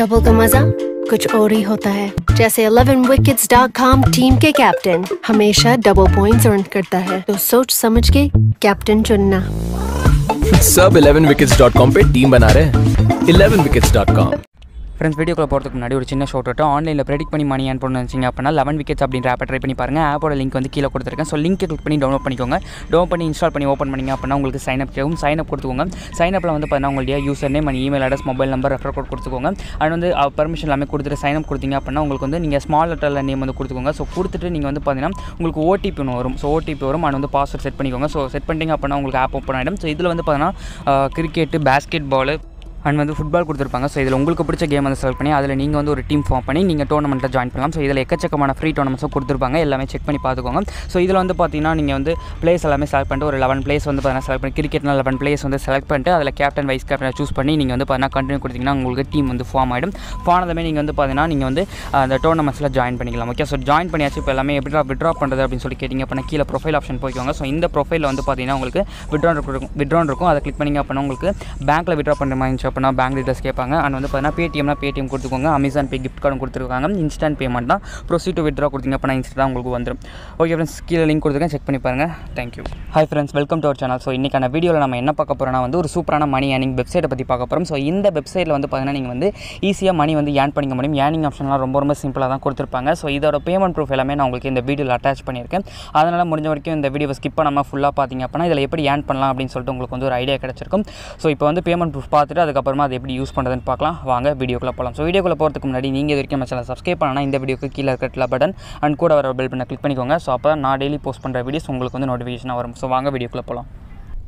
Double का मज़ा कुछ और ही होता है जैसे 11wickets.com टीम के कैप्टन हमेशा डबल पॉइंट्स अर्न करता है तो सोच समझ के कैप्टन चुनना सब 11wickets.com पे टीम बना रहे हैं 11wickets.com ஃப்ரெண்ட்ஸ் வீடியோக்குள்ள போகிறதுக்கு முன்னாடி ஒரு சின்ன ஷோட் ஆன்லைனில் ப்ரெடிக் பண்ணி மணி ஏன் பண்ணணும் வச்சிங்க அப்படின்னா லெவன் விக்கெட்ஸ் அப்படின்ற ஆப்பை ட்ரை பண்ணி பாருங்கள் ஆப்போட லிங்க் வந்து கீழே கொடுத்துருக்கேன். ஸோ லிங்க் கிளிக் பண்ணி டவுன்லோட் பண்ணிக்கோங்க. டவுன் பண்ணி இன்ஸ்டால் பண்ணி ஓப்பன் பண்ணிங்க அப்படின்னா உங்களுக்கு சைன் அப் கேட்கும் சைன் அப் கொடுத்துக்கோங்க. சைன் அப்பில் வந்து பார்த்தீங்கன்னா உங்களுடைய user name and email address mobile number refer code கொடுத்துக்கோங்க. அண்ட் வந்து பர்மிஷன் எல்லாமே கொடுத்துட்டு சைன் அப் கொடுத்தீங்க அப்படின்னா உங்களுக்கு வந்து நீங்கள் ஸ்மால் லெட்டரில் நேம் வந்து கொடுத்துக்கோங்க. ஸோ கொடுத்துட்டு நீங்கள் வந்து பார்த்தீங்கன்னா உங்களுக்கு ஓடிபி ஒன்று வரும். ஸோ ஓடிபி வரும். அண்ட் வந்து பாஸ்வேர்ட் செட் பண்ணிக்கோங்க. ஸோ செட் பண்ணிட்டீங்க அப்படின்னா உங்களுக்கு ஆப் ஓப்பன் ஆகிடும் ஸோ இதில் வந்து பார்த்தீங்கன்னா கிரிக்கெட்டு பேஸ்கெட் பாலு அண்ட் வந்து ஃபுட்பால் கொடுத்துருப்பாங்க. ஸோ இதில் உங்களுக்கு பிடிச்ச கேம் வந்து செலக்ட் பண்ணி அதில் நீங்கள் வந்து ஒரு டீம் ஃபார்ம் பண்ணி நீங்கள் டோர்னமெண்ட்டில் ஜாயின் பண்ணலாம். ஸோ இதில் எக்கச்சக்கமான ஃப்ரீ டோர்னமெண்ட்ஸும் கொடுத்துருப்பாங்க. எல்லாமே செக் பண்ணி பார்த்துக்கோங்க. ஸோ இதில் வந்து பார்த்தீங்கன்னா நீங்கள் வந்து பிளேஸ் எல்லாமே செலக்ட் பண்ணிட்டு ஒரு லெவன் பிளேஸ் வந்து பார்த்தீங்கன்னா செலக்ட் பண்ணி கிரிக்கெட்னா லெவன் பிளேஸ் வந்து செலக்ட் பண்ணிட்டு அதில் கேப்டன் வைஸ் கேப்டனை சூஸ் பண்ணி நீங்கள் வந்து பார்த்தீங்கன்னா கண்டினியூ கொடுத்தீங்கன்னா உங்களுக்கு டீம் வந்து ஃபார்ம் ஆகிடும் ஃபானதுமே நீங்கள் வந்து பார்த்தீங்கன்னா நீங்கள் வந்து அந்த டோர்னமெண்ட்ஸில் ஜாயின் பண்ணிக்கலாம். ஓகே ஸோ ஜாயின் பண்ணியாச்சு. இப்போ எல்லாமே எப்படி விட்ரா பண்ணுறது அப்படின்னு சொல்லி கேட்டிங்க அப்படின்னா கீழே ப்ரொஃபைல் ஆப்ஷன் போய்க்கோங்க. ஸோ இந்த ப்ரொஃபைலில் வந்து பார்த்தீங்கன்னா உங்களுக்கு விட்ரான் இருக்கும். விட்ரான் இருக்கும். அதை கிளிக் பண்ணிங்க அப்படின்னா உங்களுக்கு பேங்க்கில் விட்ரா பண்ணுற மாதிரி இருந்துச்சு அப்படின்னா பேங்க் டீட்டெயில்ஸ் கேட்பாங்க அண்ட் வந்து பார்த்தீங்கன்னா பேடிஎம்னா பேடிஎம் கொடுத்துக்கோங்க. அமேசான் பே கிஃப்ட் கார்டும் கொடுத்துருக்காங்க. இன்ஸ்டன்ட் பேமெண்ட் தான். ப்ரொசீட் டு விட்ரா கொடுத்தீங்க அப்படின்னா இன்ஸ்டா உங்களுக்கு வந்துடும் ஓகே ஃப்ரெண்ட்ஸ் கீழே லிங்க் கொடுத்துருக்கேன். செக் பண்ணி பாருங்கள் thank you hi friends welcome to our channel so இன்றைக்கான வீடியோவில் நம்ம என்ன பார்க்க போகிறோம்னா வந்து ஒரு சூப்பரான மணி ஏர்னிங் வெப்சைட்டை பற்றி பார்க்க போகிறோம் ஸோ இந்த வெப்சைட்டில் வந்து பார்த்தீங்கன்னா நீங்கள் வந்து ஈஸியாக மணி வந்து ஏர்ன் பண்ணிக்க முடியும். ஏர்னிங் ஆப்ஷன்லாம் ரொம்ப ரொம்ப சிம்பிளாக தான் கொடுத்துருப்பாங்க. ஸோ இதோட பேமெண்ட் ப்ரூஃப் எல்லாமே நான் உங்களுக்கு இந்த வீடியோவில் அட்டாச் பண்ணியிருக்கேன். அதனால் முடிஞ்ச வரைக்கும் இந்த வீடியோவை ஸ்கிப் பண்ணாமல் ஃபுல்லாக பார்த்தீங்க அப்படின்னா இதில் எப்படி ஏர்ன் பண்ணலாம் அப்படின்னு சொல்லிட்டு உங்களுக்கு வந்து ஒரு ஐடியா கிடச்சிருக்கும். ஸோ இப்போ வந்து பேமெண்ட் ப்ரூஃப் பார்த்துட்டு அதுக்கு அதை எப்படி யூஸ் பண்ணுறதுன்னு பார்க்கலாம். வாங்க வீடியோக்குள்ளே போகலாம் ஸோ வீடியோக்குள்ளே போகிறதுக்கு முன்னாடி நீங்கள் இது வரைக்கும் நம்ம சேனல் சப்ஸ்கிரைப் பண்ணனா இந்த வீடியோக்கு கீழே இருக்கிற பட்டன் அண்ட் கூட வர பெல் பண்ண கிளிக் பண்ணிக்கோங்க. ஸோ அப்போ நான் டெய்லி போஸ்ட் பண்ணுற வீடியோஸ் உங்களுக்கு வந்து நோட்டிஃபிகேஷனாக வரும். ஸோ வாங்க வீடியோக்குள்ளே போகலாம்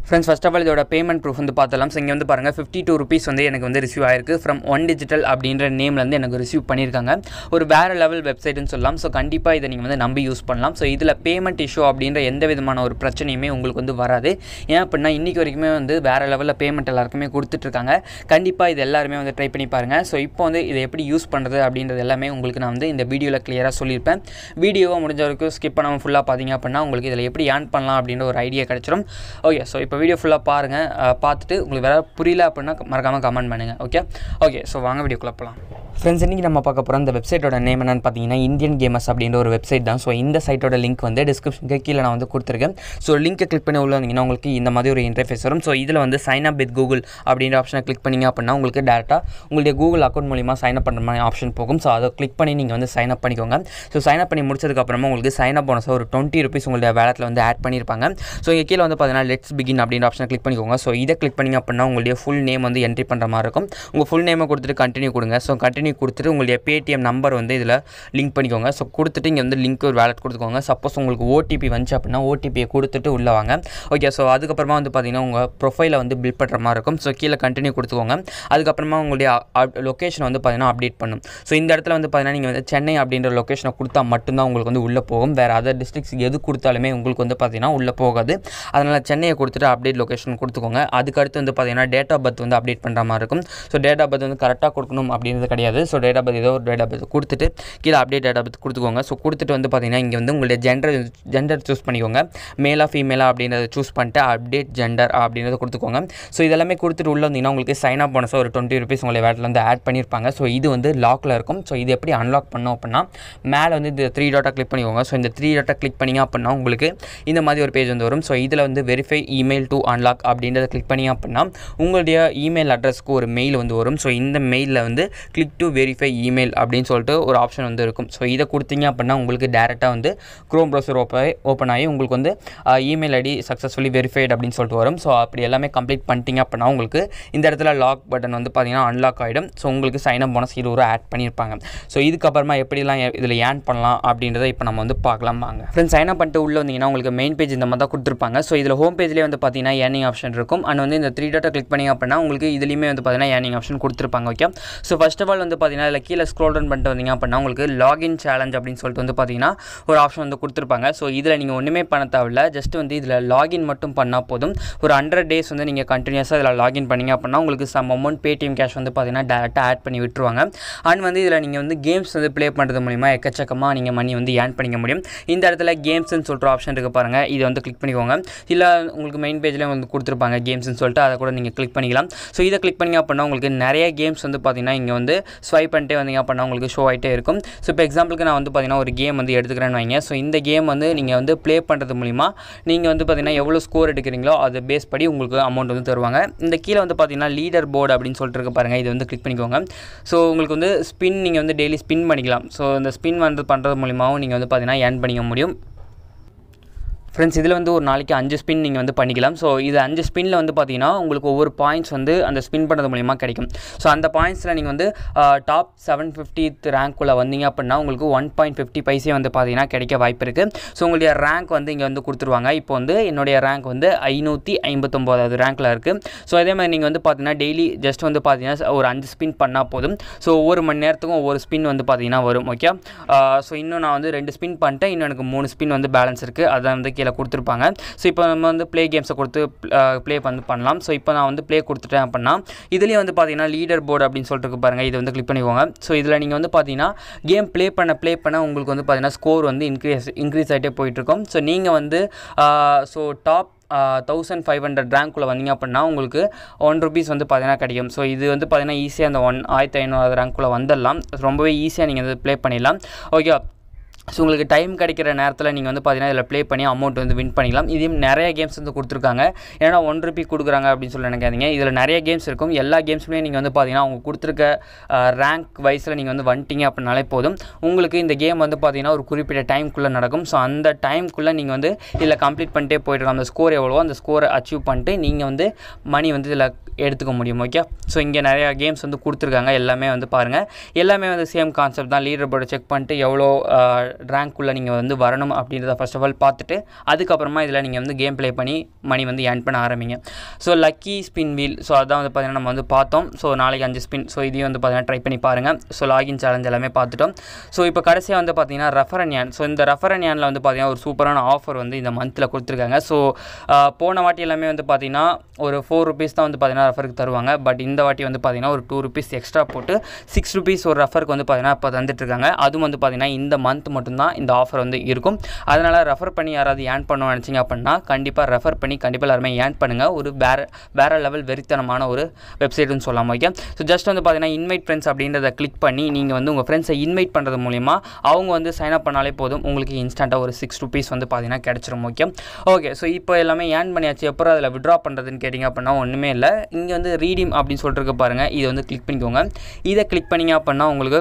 ஃப்ரெண்ட்ஸ் ஃபஸ்ட் ஆஃப் ஆல் இதோட பேமெண்ட் ப்ரூஃப் வந்து பார்த்தலாம் ஸோ இங்கே வந்து பாருங்கள் ஃபிஃப்டி டூ ருபீஸ் வந்து எனக்கு வந்து ரிசீவ் ஆயிருக்கு. ஃப்ரம் ஒன் டிஜிட்டல் அப்படின்ற நேம்லேருந்து எனக்கு ரிசீவ் பண்ணியிருக்காங்க. ஒரு வேறு லெவல் வெப்சைட்னு சொல்லலாம். ஸோ கண்டிப்பாக இதை நீங்கள் வந்து நம்பி யூஸ் பண்ணலாம். ஸோ இதில் பேமெண்ட் இஷ்யூ அப்படின்ற எந்த விதமான ஒரு பிரச்சனையுமே உங்களுக்கு வந்து வராது. ஏன் அப்படின்னா இன்றைக்கி வரைக்குமே வந்து வேறு லெவலில் பேமெண்ட் எல்லாருக்குமே கொடுத்துட்ருக்காங்க கண்டிப்பாக இது எல்லாருமே வந்து ட்ரை பண்ணி பாருங்கள் ஸோ இப்போ வந்து இதை எப்படி யூஸ் பண்ணுறது அப்படின்றது எல்லாமே உங்களுக்கு நான் வந்து இந்த வீடியோவில் கிளியராக சொல்லியிருப்பேன். வீடியோவை முடிஞ்ச வரைக்கும் ஸ்கிப் பண்ணாமல் ஃபுல்லாக பார்த்தீங்க அப்படின்னா உங்களுக்கு இதில் எப்படி ஏர்ன் பண்ணலாம் அப்படின்ற ஒரு ஐடியா கிடச்சிரும். ஓகே ஸோ இப்போ வீடியோ ஃபுல்லாக பாருங்கள் பார்த்துட்டு உங்களுக்கு வேறு புரியல அப்படின்னா மறக்காமல் கமெண்ட் பண்ணுங்கள் ஓகே ஓகே ஸோ வாங்க வீடியோக்குள்ளே போகலாம் ஃப்ரெண்ட்ஸ் இன்றைக்கி நம்ம பார்க்க போகிற இந்த வெப்சைட்டோட நேம் என்னென்னு பார்த்தீங்கன்னா இந்தியன் கேமர்ஸ் அப்படின்ற ஒரு வெப்சைட் தான். ஸோ இந்த சைட்டோட லிங்க் வந்து டிஸ்கிரிப்ஷனுக்கு கீழே நான் வந்து கொடுத்துருக்கேன். ஸோ லிங்க்கை கிளிக் பண்ணி உள்ள வந்தீங்கன்னா உங்களுக்கு இந்த மாதிரி ஒரு இன்டர்ஃபேஸ் வரும். ஸோ இதில் வந்து சைன் அப் வித் கூகுள் அப்படின்ற ஆப்ஷனை கிளிக் பண்ணிங்க அப்படின்னா உங்களுக்கு டேரெக்டாக உங்களுடைய கூகுள் அக்கௌண்ட் மூலிமா சைன் அப் பண்ணுற மாதிரி ஆப்ஷன் போகும். ஸோ அதை கிளிக் பண்ணி நீங்கள் வந்து சைன் அப் பண்ணிக்கோங்க. ஸோ சைன் அப் பண்ணி முடிச்சதுக்கப்புறமா உங்களுக்கு சைன் அப் போனஸ் ஒரு டுவெண்ட்டி ருபீஸ் உங்களுடைய வேலத்தில் வந்து ஆட் பண்ணியிருப்பாங்க ஸோ இங்கே கீழே வந்து பார்த்தீங்கன்னா லெட்ஸ் பிகின் அப்படின்ற ஆப்ஷனை கிளிக் பண்ணிக்கோங்க. ஸோ இதை கிளிக் பண்ணிங்க அப்படின்னா உங்களுடைய ஃபுல் நேம் வந்து என்ட்ரி பண்ணுற மாதிரி இருக்கும். உங்கள் ஃபுல் நேமை கொடுத்துட்டு கண்டினியூ கொடுங்க. ஸோ கண்டினியூ கொடுத்துட்டு உங்களுடைய பேடிஎம் நம்பர் வந்து இதில் லிங்க் பண்ணிக்கோங்க. ஸோ கொடுத்துட்டு இங்கே வந்து லிங்க் ஒரு வேலட் கொடுத்துக்கோங்க. சப்போஸ் உங்களுக்கு ஓடிபி வந்துச்சு அப்படின்னா ஓடிபியை கொடுத்துட்டு உள்ளே வாங்க. ஓகே ஸோ அதுக்கப்புறமா வந்து பார்த்தீங்கன்னா உங்கள் ப்ரொஃபைலை வந்து பில்ட் பண்ணுற மாதிரி இருக்கும். ஸோ கீழே கண்டினியூ கொடுத்துக்கோங்க. அதுக்கப்புறமா உங்களுடைய லொக்கேஷன் வந்து பார்த்தீங்கன்னா அப்டேட் பண்ணும். ஸோ இந்த இடத்துல வந்து பார்த்தீங்கன்னா நீங்கள் வந்து சென்னை அப்படின்ற லொக்கேஷனை கொடுத்தா மட்டும்தான் உங்களுக்கு வந்து உள்ளே போகும். வேறு அதர் டிஸ்ட்ரிக்ஸ் எது கொடுத்தாலுமே உங்களுக்கு வந்து பார்த்தீங்கன்னா உள்ளே போகாது. அதனால் சென்னையை கொடுத்துட்டு அப்டேட் லொக்கேஷன் கொடுத்துக்கோங்க. அதுக்கடுத்து வந்து பார்த்தீங்கன்னா டேட் ஆஃப் பர்த் வந்து அப்டேட் பண்ணுற மாதிரி இருக்கும். ஸோ டேட் ஆஃப் பர்த் வந்து கரெக்டாக கொடுக்கணும் அப்படின்றது கிடையாது. ஸோ டேட் ஆஃப் பர்த் ஏதோ ஒரு டேட் ஆஃப் பர்த் கொடுத்துட்டு கீழே அப்டேட் டேட் ஆஃப் பர்த் கொடுத்துக்கோங்க. ஸோ கொடுத்துட்டு வந்து பார்த்தீங்கன்னா இங்கே வந்து உங்களுடைய ஜெண்டர் ஜெண்டர் சூஸ் பண்ணிக்கோங்க. மேலா ஃபீமேலா அப்படின்றத சூஸ் பண்ணிட்டு அப்டேட் ஜெண்டர் அப்படின்றத கொடுத்துக்கோங்க. ஸோ இதெல்லாமே கொடுத்துட்டு உள்ள வந்தீங்கன்னா உங்களுக்கு சைன் அப் போனஸோ ஒரு டுவெண்ட்டி ருபீஸ் உங்களை வேட்டில் வந்து ஆட் பண்ணியிருப்பாங்க. ஸோ இது வந்து லாக்கில் இருக்கும். ஸோ இது எப்படி அன்லாக் பண்ணோம் அப்படின்னா மேலே வந்து இந்த த்ரீ டாட்டா கிளிக் பண்ணிக்கோங்க. ஸோ இந்த த்ரீ டாட்டா கிளிக் பண்ணிங்க அப்படின்னா உங்களுக்கு இந்த மாதிரி ஒரு பேஜ் வந்து வரும். ஸோ இதில் வந்து வெரிஃபை இமெயில் டு அன்லாக் அப்படின்றத கிளிக் பண்ணிங்க அப்படின்னா உங்களுடைய இமெயில் அட்ரஸ்க்கு ஒரு மெயில் வந்து வரும். ஸோ இந்த மெயிலில் வந்து கிளிக் டு வெரிஃபை இமெயில் அப்படின்னு சொல்லிட்டு ஒரு ஆப்ஷன் வந்து இருக்கும். ஸோ இதை கொடுத்தீங்க அப்படின்னா உங்களுக்கு டேரெக்டாக வந்து க்ரோம் ப்ரௌசர் ஓப்பன் ஓப்பன் ஆகி உங்களுக்கு வந்து இமெயில் ஐடி சக்ஸஸ்ஃபுல்லி வெரிஃபைட் அப்படின்னு சொல்லிட்டு வரும். ஸோ அப்படி எல்லாமே கம்ப்ளீட் பண்ணிட்டீங்க அப்படின்னா உங்களுக்கு இந்த இடத்துல லாக் பட்டன் வந்து பார்த்தீங்கன்னா அன்லாக் ஆகிடும் ஸோ உங்களுக்கு சைன் அப் போனஸ் இருபது ரூபா ஆட் பண்ணியிருப்பாங்க. ஸோ இதுக்கப்புறமா எப்படிலாம் இதில் ஏன் பண்ணலாம் அப்படின்றத இப்போ நம்ம வந்து பார்க்கலாம் வாங்க. ஃப்ரெண்ட்ஸ் சைன் அப் பண்ணிட்டு உள்ளே வந்தீங்கன்னா உங்களுக்கு மெயின் பேஜ் இந்த மாதிரி தான் கொடுத்துருப்பாங்க. ஸோ இதில் ஹோம் பேஜ்லேயே வந்து பார்த்தீங்கன்னா பார்த்தீங்கன்னா ஏர்னிங் ஆப்ஷன் இருக்கும். அண்ட் வந்து இந்த த்ரீ டாட்டை கிளிக் பண்ணிங்க அப்படின்னா உங்களுக்கு இதுலேயுமே வந்து பார்த்தீங்கன்னா ஏர்னிங் ஆப்ஷன் கொடுத்துருப்பாங்க okay so first of all வந்து பார்த்தீங்கன்னா இதில் கீழே ஸ்க்ரோல் டவுன் பண்ணிட்டு வந்தீங்க அப்படின்னா உங்களுக்கு லாகின் சேலஞ்ச் அப்படின்னு சொல்லிட்டு வந்து பார்த்தீங்கன்னா ஒரு ஆப்ஷன் வந்து கொடுத்துருப்பாங்க. ஸோ இதில் நீங்கள் ஒன்றுமே பண்ண தேவையில்ல. ஜஸ்ட் வந்து இதில் லாகின் மட்டும் பண்ணால் போதும். ஒரு ஹண்ட்ரட் டேஸ் வந்து நீங்கள் கண்டினியூஸாக இதில் லாகின் பண்ணிங்க அப்படின்னா உங்களுக்கு சம் அமௌண்ட் பேடிஎம் கேஷ் வந்து பார்த்தீங்கன்னா டேரெக்டாக ஆட் பண்ணி விட்டுருவாங்க. அண்ட் வந்து இதில் நீங்கள் வந்து கேம்ஸ் வந்து ப்ளே பண்ணுறது மூலிமா எக்கச்சக்கமாக நீங்கள் மணி வந்து ஏர்ன் பண்ணிக்க முடியும். இந்த இடத்துல கேம்ஸ்னு சொல்கிற ஆப்ஷன் இருக்குது பாருங்கள் இதை வந்து கிளிக் பண்ணிக்கோங்க. இல்லை உங்களுக்கு மெயின் பேஜ்லேயே வந்து கொடுத்துருப்பாங்க கேம்ஸ்னு சொல்லிட்டு அதை கூட நீங்கள் கிளிக் பண்ணிக்கலாம். ஸோ இதை கிளிக் பண்ணிங்க அப்படின்னா உங்களுக்கு நிறைய கேம்ஸ் வந்து பார்த்தீங்கன்னா இங்கே வந்து ஸ்வைப் பண்ணிட்டே வந்தீங்க அப்படின்னா உங்களுக்கு ஷோ ஆகிட்டே இருக்கும். ஸோ இப்போ எக்ஸாம்பிளுக்கு நான் வந்து பார்த்தீங்கன்னா ஒரு கேம் வந்து எடுத்துக்கிறேன்னு வைங்க. ஸோ இந்த கேம் வந்து நீங்கள் வந்து ப்ளே பண்ணுறது மூலிமா நீங்கள் வந்து பார்த்தீங்கன்னா எவ்வளோ ஸ்கோர் எடுக்கிறீங்களோ அதை பேஸ் படி உங்களுக்கு அமௌண்ட் வந்து தருவாங்க. இந்த கீழே வந்து பார்த்தீங்கன்னா லீடர் போர்டு அப்படின்னு சொல்லிட்டு இருக்கு பாருங்கள் இது வந்து கிளிக் பண்ணிக்கோங்க. ஸோ உங்களுக்கு வந்து ஸ்பின் நீங்கள் வந்து டெய்லி ஸ்பின் பண்ணிக்கலாம். ஸோ இந்த ஸ்பின் வந்து பண்ணுறது மூலிமாவும் நீங்கள் வந்து பார்த்திங்கன்னா ஏர்ன் பண்ணிக்க முடியும். ஃப்ரெண்ட்ஸ் இதில் வந்து ஒரு நாளைக்கு அஞ்சு ஸ்பின் நீங்கள் வந்து பண்ணிக்கலாம். ஸோ இது அஞ்சு ஸ்பின்னில் வந்து பார்த்தீங்கன்னா உங்களுக்கு ஒவ்வொரு பாயிண்ட்ஸ் வந்து அந்த ஸ்பின் பண்ணுறது மூலிமா கிடைக்கும். ஸோ அந்த பாயிண்ட்ஸில் நீங்கள் வந்து டாப் செவன் ஃபிஃப்டித் ரேங்க்குள்ளே வந்தீங்க அப்படின்னா உங்களுக்கு ஒன் பாயிண்ட் ஃபிஃப்டி பைசே வந்து பார்த்தீங்கன்னா கிடைக்க வாய்ப்பு இருக்குது ஸோ உங்களுடைய ரேங்க் வந்து இங்கே வந்து கொடுத்துருவாங்க. இப்போ வந்து என்னுடைய ரேங்க் வந்து ஐநூற்றி ஐம்பத்தொம்போதாவது ரேங்க்கில் இருக்குது ஸோ அதே மாதிரி நீங்கள் வந்து பார்த்தீங்கன்னா டெய்லி ஜஸ்ட் வந்து பார்த்தீங்கன்னா ஒரு அஞ்சு ஸ்பின் பண்ணால் போதும். ஸோ ஒவ்வொரு மணி நேரத்துக்கும் ஒவ்வொரு ஸ்பின் வந்து பார்த்தீங்கன்னா வரும் ஓகே ஸோ இன்னும் நான் வந்து ரெண்டு ஸ்பின் பண்ணிட்டேன். இன்னும் எனக்கு மூணு ஸ்பின் வந்து பேலன்ஸ் இருக்குது அதை வந்து கீழே கொடுத்துருப்பாங்க. ஸோ இப்போ நம்ம வந்து ப்ளே கேம்ஸை கொடுத்து ப்ளே வந்து பண்ணலாம். ஸோ இப்போ நான் வந்து ப்ளே கொடுத்துட்டேன் அப்படின்னா இதுலேயே வந்து பார்த்தீங்கன்னா லீடர் போர்டு அப்படின்னு சொல்லிட்டு இருக்கு பாருங்கள் இதை வந்து கிளிக் பண்ணிக்கோங்க. ஸோ இதில் நீங்கள் வந்து பார்த்தீங்கன்னா கேம் ப்ளே பண்ண ப்ளே பண்ண உங்களுக்கு வந்து பார்த்தீங்கன்னா ஸ்கோர் வந்து இன்க்ரீஸ் இன்க்ரீஸ் ஆகிட்டே போயிட்டுருக்கும். ஸோ நீங்கள் வந்து so top thousand five hundred ரேங்க்குள்ளே வந்தீங்க அப்படின்னா உங்களுக்கு ஒன் ருபீஸ் வந்து பார்த்தீங்கன்னா கிடைக்கும். ஸோ இது வந்து பார்த்தீங்கன்னா ஈஸியாக அந்த ஒன் ஆயிரத்தி ஐநூறு ரேங்க்குள்ளே வந்துடலாம். ரொம்பவே ஈஸியாக நீங்கள் வந்து ப்ளே பண்ணிடலாம். ஓகே ஸோ உங்களுக்கு டைம் கிடைக்கிற நேரத்தில் நீங்கள் வந்து பார்த்தீங்கன்னா இதில் ப்ளே பண்ணி அமௌண்ட் வந்து வின் பண்ணிக்கலாம். இதையும் நிறைய கேம்ஸ் வந்து கொடுத்துருக்காங்க. ஏன்னா ஒன் ருபி கொடுக்குறாங்க அப்படின்னு சொல்லி நினைக்காதீங்க. இதில் நிறைய கேம்ஸ் இருக்கும். எல்லா கேம்ஸுமே நீங்கள் வந்து பார்த்தீங்கன்னா அவங்க கொடுத்துருக்க ரேங்க் வைஸில் நீங்கள் வந்து வந்துட்டீங்க அப்படின்னாலே போதும். உங்களுக்கு இந்த கேம் வந்து பார்த்தீங்கன்னா ஒரு குறிப்பிட்ட டைம்குள்ளே நடக்கும். ஸோ அந்த டைம்குள்ளே நீங்கள் வந்து இதில் கம்ப்ளீட் பண்ணிட்டே போயிட்டு அந்த ஸ்கோர் எவ்வளோ அந்த ஸ்கோரை அச்சீவ் பண்ணிட்டு நீங்கள் வந்து மணி வந்து இதில் எடுத்துக்க முடியும் ஓகே ஸோ இங்கே நிறையா கேம்ஸ் வந்து கொடுத்துருக்காங்க. எல்லாமே வந்து பாருங்கள் எல்லாமே வந்து சேம் கான்செப்ட் தான். லீடர் போர்டை செக் பண்ணிட்டு எவ்வளோ ரேங்க்குள்ளே நீங்கள் வந்து வரணும் அப்படின்றத ஃபர்ஸ்ட் ஆஃப் ஆல் பார்த்துட்டு அதுக்கப்புறமா இதில் நீங்கள் வந்து கேம் ப்ளே பண்ணி மணி வந்து ஏர்ன் பண்ண ஆரம்பிங்க. So lucky spin wheel so அதான் வந்து பார்த்தீங்கன்னா நம்ம வந்து பார்த்தோம். ஸோ நாளைக்கு அஞ்சு ஸ்பின் ஸோ இதையும் வந்து பார்த்தீங்கன்னா ட்ரை பண்ணி பாருங்கள் ஸோ லாகின் சேலஞ்ச் எல்லாமே பார்த்துட்டோம். ஸோ இப்போ கடைசியாக வந்து பார்த்தீங்கன்னா ரெஃபரன் யான் ஸோ இந்த ரெஃபரன் யானில் வந்து பார்த்திங்கன்னா ஒரு சூப்பரான ஆஃபர் வந்து இந்த மந்தில் கொடுத்துருக்காங்க. ஸோ போன வாட்டி எல்லாமே வந்து பார்த்தீங்கன்னா ஒரு ஃபோர் ருபீஸ் தான் வந்து பார்த்தீங்கன்னா ரெஃபருக்கு தருவாங்க. பட் இந்த வாட்டி வந்து பார்த்தீங்கன்னா ஒரு டூ ருபீஸ் எக்ஸ்ட்ரா போட்டு சிக்ஸ் ருபீஸ் ஒரு ரெஃபருக்கு வந்து பார்த்தீங்கன்னா இப்போ தந்துட்டுருக்காங்க அதுவும் வந்து பார்த்திங்கன்னா இந்த மந்த் மட்டும்தான் இந்த ஆஃபர் வந்து இருக்கும். அதனால் ரெஃபர் பண்ணி யாராவது ஏன் பண்ண நினச்சிங்க அப்படின்னா கண்டிப்பாக ரெஃபர் பண்ணி கண்டிப்பாக எல்லாருமே ஏன் பண்ணுங்கள் ஒரு வேறு வேறு லெவல் வெறித்தனமான ஒரு வெப்சைட்னு சொல்லலாம் ஓகே ஸோ ஜஸ்ட் வந்து பார்த்தீங்கன்னா இன்வைட் ஃப்ரெண்ட்ஸ் அப்படின்றத கிளிக் பண்ணி நீங்கள் வந்து உங்கள் ஃப்ரெண்ட்ஸை இன்வைட் பண்ணுறது மூலிமா அவங்க வந்து சைன் அப் பண்ணாலே போதும். உங்களுக்கு இன்ஸ்டண்ட்டாக ஒரு சிக்ஸ் ருபீஸ் வந்து பார்த்தீங்கன்னா கிடச்சிரும் ஓகே ஓகே ஸோ இப்போ எல்லாமே ஏன் பண்ணியாச்சு. எப்போ அதில் விட்ரா பண்ணுறதுன்னு கேட்டிங்க அப்படின்னா ஒன்றுமே இல்லை. இங்கே வந்து ரீடிம் அப்படின்னு சொல்லிட்டுருக்கு பாருங்கள் இதை வந்து கிளிக் பண்ணிக்கோங்க. இதை கிளிக் பண்ணிங்க அப்படின்னா உங்களுக்கு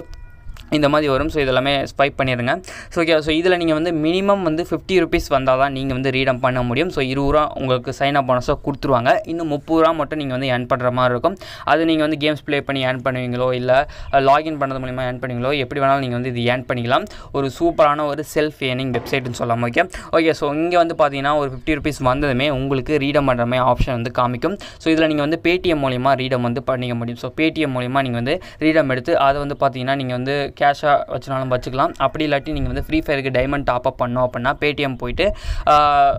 இந்த மாதிரி வரும். ஸோ இதெல்லாமே ஸ்வைப் பண்ணிடுங்க ஸோ ஓகே ஸோ இதில் நீங்கள் வந்து மினிமம் வந்து ஃபிஃப்டி ருபீஸ் வந்தால் தான் நீங்கள் வந்து ரீடம் பண்ண முடியும். ஸோ இருபது ரூபா உங்களுக்கு சைன் அப் போனஸோ கொடுத்துருவாங்க. இன்னும் முப்பது ரூபா மட்டும் நீங்கள் வந்து ஏர்ன் பண்ணுற மாதிரி இருக்கும். அது நீங்கள் வந்து கேம்ஸ் ப்ளே பண்ணி ஏர்ன் பண்ணுவீங்களோ இல்லை லாகின் பண்ணுறது மூலிமா ஏர்ன் பண்ணுவீங்களோ எப்படி வேணாலும் நீங்கள் வந்து இது ஏர்ன் பண்ணிக்கலாம். ஒரு சூப்பரான ஒரு செல்ஃப் ஏர்னிங் வெப்சைட்னு சொல்லலாம் ஓகே ஓகே ஸோ இங்கே வந்து பார்த்தீங்கன்னா ஒரு ஃபிஃப்டி ருபீஸ் வந்ததுமே உங்களுக்கு ரீடம் பண்ணுற மாதிரி ஆப்ஷன் வந்து காமிக்கும். ஸோ இதில் நீங்கள் வந்து பேடிஎம் மூலிமா ரீடம் வந்து பண்ணிக்க முடியும். ஸோ பேடிஎம் மூலிமா நீங்கள் வந்து ரீடம் எடுத்து அதை வந்து பார்த்தீங்கன்னா நீங்கள் வந்து கேஷாக வச்சுனாலும் வச்சுக்கலாம். அப்படி இல்லாட்டி நீங்கள் வந்து ஃப்ரீ ஃபயருக்கு டைமண்ட் டாப் அப் பண்ணோம் அப்படின்னா பேடிஎம் போயிட்டு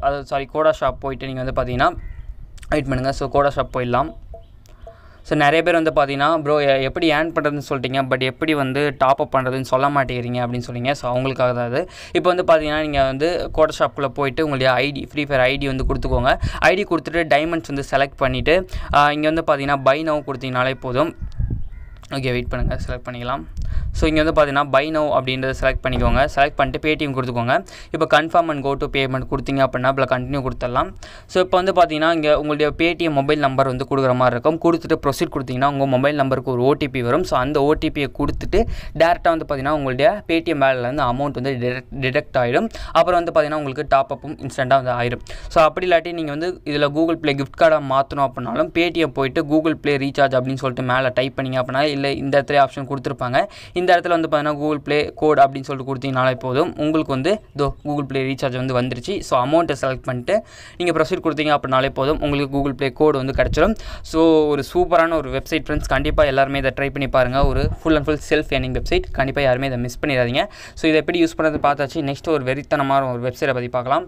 அது சாரி கோடா ஷாப் போயிட்டு நீங்கள் வந்து பார்த்தீங்கன்னா வெயிட் பண்ணுங்கள் ஸோ கோடா ஷாப் போயிடலாம். ஸோ நிறைய பேர் வந்து பார்த்தீங்கன்னா ப்ரோ எப்படி ஏர்ன் பண்ணுறதுன்னு சொல்லிட்டீங்க. பட் எப்படி வந்து டாப் அப் பண்ணுறதுன்னு சொல்ல மாட்டேங்கிறீங்க அப்படின்னு சொல்லிங்க ஸோ அவங்களுக்காக தான் அது. இப்போ வந்து பார்த்தீங்கன்னா நீங்கள் வந்து கோட ஷாப்புக்குள்ளே போயிட்டு உங்களுடைய ஐடி ஃப்ரீ ஃபயர் ஐடி வந்து கொடுத்துக்கோங்க. ஐடி கொடுத்துட்டு டைமண்ட்ஸ் வந்து செலக்ட் பண்ணிவிட்டு இங்கே வந்து பார்த்தீங்கன்னா பை நவ் கொடுத்தீங்கனாலே போதும். ஓகே வெயிட் பண்ணுங்கள் செலக்ட் பண்ணிக்கலாம். ஸோ இங்கே வந்து பார்த்தீங்கன்னா பை நோ அப்படின்றத செலக்ட் பண்ணிக்கோங்க. செலக்ட் பண்ணிட்டு பேடிஎம் கொடுத்துக்கோங்க. இப்போ confirm and go to payment கொடுத்தீங்க அப்படின்னா இப்போ கண்டினியூ கொடுத்துடலாம். ஸோ இப்போ வந்து பார்த்தீங்கன்னா இங்கே உங்களுடைய பேடிஎம் மொபைல் நம்பர் வந்து கொடுக்குற மாதிரி இருக்கும். கொடுத்துட்டு ப்ரொசீட் கொடுத்தீங்கன்னா உங்கள் மொபைல் நம்பருக்கு ஒரு ஓடிபி வரும். ஸோ அந்த ஓடிபியை கொடுத்துட்டு டேரெக்டாக வந்து பார்த்தீங்கன்னா உங்களுடைய பேடிஎம் வேலையிலேருந்து அமௌண்ட் வந்து டிடெக்ட் டிடெக்ட் ஆகிடும் அப்புறம் வந்து பார்த்தீங்கன்னா உங்களுக்கு டாப் அப்பும் இன்ஸ்டண்ட்டாக வந்து ஆயிடும் ஸோ அப்படி இல்லாட்டி நீங்கள் வந்து இதில் கூகுள் ப்ளே கிஃப்ட் கார்டாக மாற்றணும் அப்படின்னாலும் பேடிஎம் போயிட்டு கூகுள் ப்ளே ரீசார்ஜ் அப்படின்னு சொல்லிட்டு மேலே டைப் பண்ணிங்க அப்படின்னா இல்லை இந்த இடத்துல ஆப்ஷன் கொடுத்துருப்பாங்க. இந்த இடத்துல வந்து பார்த்தீங்கன்னா கூகுள் ப்ளே கோட் அப்படின்னு சொல்லிட்டு கொடுத்தீங்கனாலே போதும். உங்களுக்கு வந்து இதோ கூகுள் ப்ளே ரீசார்ஜ் வந்து வந்துருச்சு. ஸோ அமௌண்ட்டை செலக்ட் பண்ணிட்டு நீங்கள் ப்ரொசீட் கொடுத்தீங்க அப்படின்னாலே போதும். உங்களுக்கு கூகுள் ப்ளே கோட் வந்து கிடச்சிடும் ஸோ ஒரு சூப்பரான ஒரு வெப்சைட் ஃப்ரெண்ட்ஸ் கண்டிப்பாக எல்லாருமே இதை ட்ரை பண்ணி பாருங்கள் ஒரு full and full self earning website கண்டிப்பாக யாருமே இதை மிஸ் பண்ணிடாதீங்க. ஸோ இதை எப்படி யூஸ் பண்ணுறது பார்த்தாச்சு. நெக்ஸ்ட் ஒரு வெறித்தனமான ஒரு வெப்சைட்டை பற்றி பார்க்கலாம்.